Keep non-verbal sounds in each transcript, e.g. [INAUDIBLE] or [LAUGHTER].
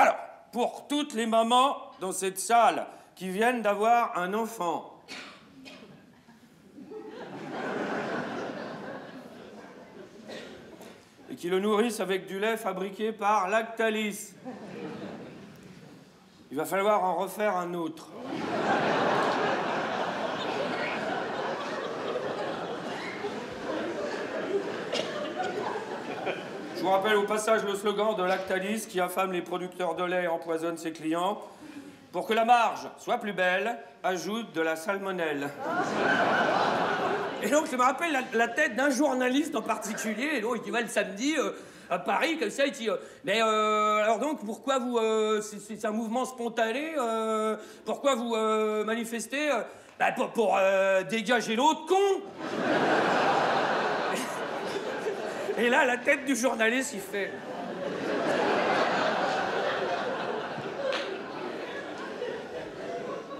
Alors, pour toutes les mamans dans cette salle qui viennent d'avoir un enfant, et qui le nourrissent avec du lait fabriqué par Lactalis. Il va falloir en refaire un autre. Je vous rappelle au passage le slogan de Lactalis qui affame les producteurs de lait et empoisonne ses clients. Pour que la marge soit plus belle, ajoute de la salmonelle. Et donc, je me rappelle la, tête d'un journaliste en particulier, et donc, qui va le samedi euh, à Paris, comme ça, il dit euh, Mais euh, alors donc, pourquoi vous. c'est- un mouvement spontané Pourquoi vous manifestez Bah, pour, dégager l'autre con Et là, la tête du journaliste, il fait.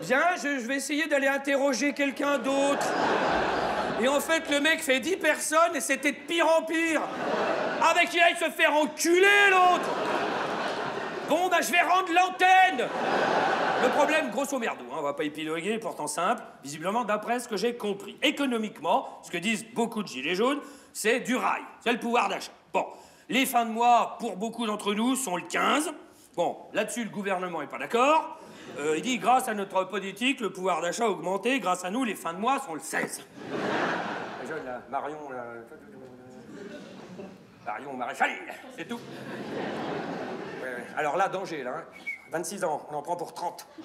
Bien, je, vais essayer d'aller interroger quelqu'un d'autre. Et en fait, le mec fait 10 personnes et c'était de pire en pire. Avec qui aille se faire enculer, l'autre Je vais rendre l'antenne Le problème, grosso merdo, hein, on va pas épiloguer, pourtant simple, visiblement, d'après ce que j'ai compris. Économiquement, ce que disent beaucoup de gilets jaunes, c'est du rail, c'est le pouvoir d'achat. Bon, les fins de mois, pour beaucoup d'entre nous, sont le 15. Bon, là-dessus, le gouvernement est pas d'accord. Euh, il dit, grâce à notre politique, le pouvoir d'achat a augmenté, grâce à nous, les fins de mois sont le 16. Les jeunes, là, Marion, là... Marion Maréchal, c'est tout. Alors là, danger, là. hein. 26 ans, on en prend pour 30. [LAUGHS]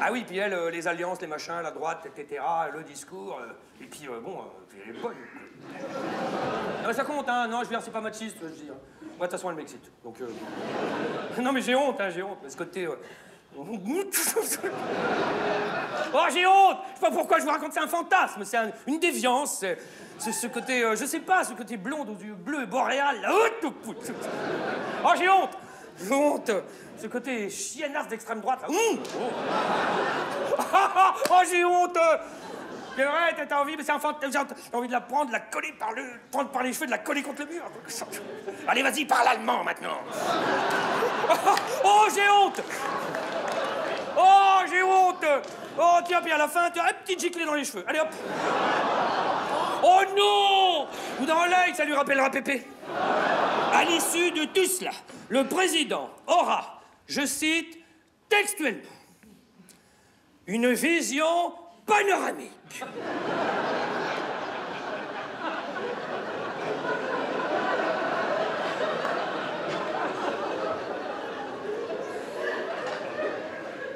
Ah oui, puis elle, euh, les alliances, les machins, la droite, etc., le discours, euh, et puis euh, bon, puis elle est bonne. Non mais ça compte, hein, non, je veux dire, c'est pas machiste, je dis. hein. Moi, de toute façon, elle m'excite, donc... euh, [LAUGHS] Non mais j'ai honte, hein, j'ai honte, ce côté... [LAUGHS] Oh, j'ai honte Je sais pas pourquoi je vous raconte, c'est un fantasme, c'est un- une déviance, c'est ce côté, je sais pas, ce côté blonde aux yeux bleus, boréal, là, oh. Oh, j'ai honte honte. Ce côté chiennasse d'extrême droite, là, hum, oh. [LAUGHS] Oh, j'ai honte. C'est vrai, t'as- envie, mais c'est un fantasme, t'as envie de la prendre, de la coller par le... prendre par les cheveux, de la coller contre le mur. [LAUGHS] Allez, vas-y, parle allemand, maintenant. [LAUGHS] Oh, j'ai honte. Oh, j'ai honte. Oh, tiens, puis à la fin, tiens, un petit giclé dans les cheveux. Allez, hop. Oh non. Ou dans l'œil, ça lui rappellera Pépé. À l'issue de tout cela, le président aura, je cite textuellement, une vision panoramique.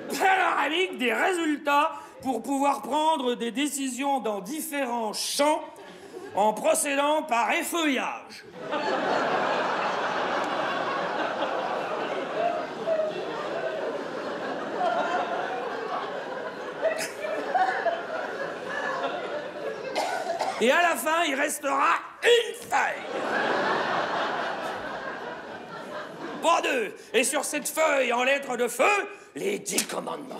panoramique des résultats pour pouvoir prendre des décisions dans différents champs en procédant par effeuillage. Et à la fin, il restera une feuille. Pas deux. Et sur cette feuille, en lettres de feu, les dix commandements.